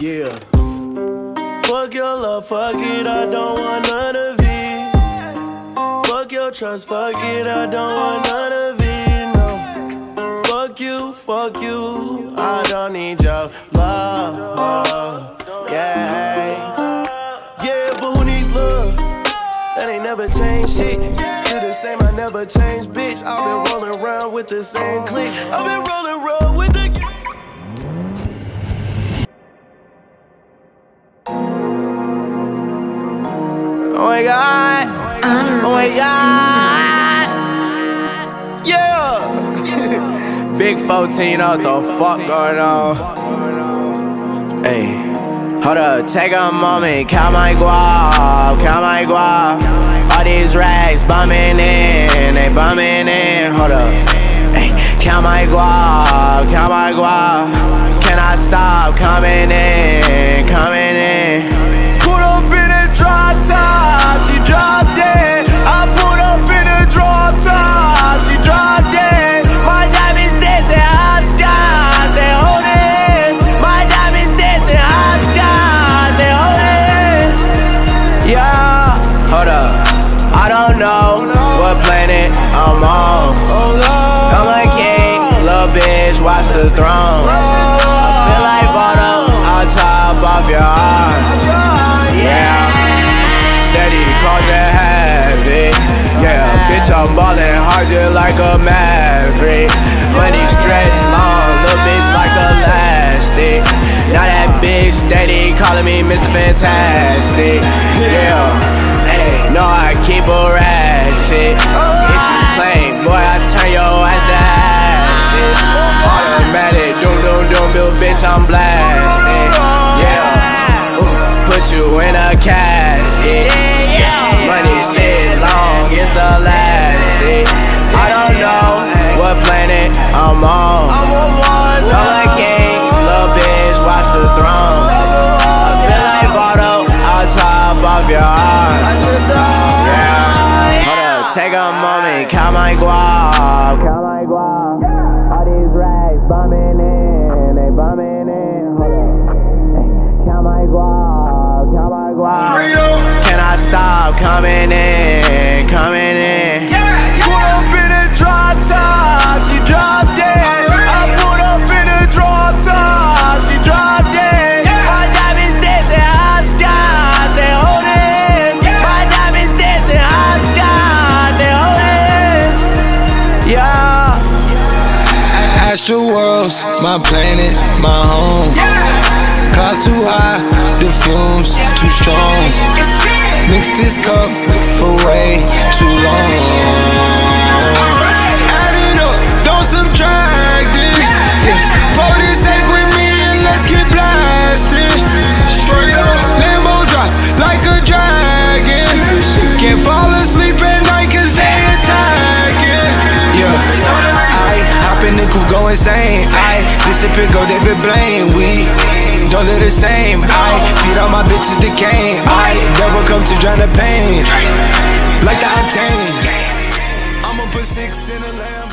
Yeah. Fuck your love, fuck it, I don't want none of it. Fuck your trust, fuck it, I don't want none of it. No. Fuck you, fuck you, I don't need your love. Yeah. Yeah, but who needs love? That ain't never changed shit. Still the same, I never changed, bitch. I've been rolling around with the same clique. I've been rolling around with the. Oh my god. Oh my god. Yeah. Big 14, what the fuck going on? Hey. Hold up, take a moment, count my guap, count my guap. All these rags bumming in, they bumming in. Hold up, hey, count my guap, count my guap. Can I stop coming in, coming know what planet I'm on. I'm a king, little bitch, watch the throne. I feel like bottom, on top of your heart. Yeah, steady causing havoc. Yeah, bitch, I'm ballin' hard just like a maverick. Money stretch long, little bitch like elastic. Now that bitch steady calling me Mr. Fantastic. Yeah, hey, know I keep a a casket. Money sit long, it's elastic. I don't know what planet I'm on. I'm a king, little bitch, watch the throne. I feel like Votto on top of your heart. Yeah. Hold up, take a moment, count my guap. Guap. Can stop coming in, coming in? Put up in a drop top, she dropped it. I put up in a drop top, she dropped it. My diamonds dancing high skies, they hold this. My diamonds dancing high skies, they hold this. Yeah. Astral worlds, my planet, my home. Clouds too high, the fumes too strong. Mix this cup for way too long. Add it up, don't subtract it. Yeah. Pour this safe with me and let's get blasted. Straight up, Lambo drop like a dragon. Can't fall asleep at night cause they attacking. Yeah, I hop in the coupe, go insane. I disappear, go David Blaine. We don't live the same. I feed all my bitches decaying. I never come to drown the pain. Like the octane. I'ma put six in the lamp.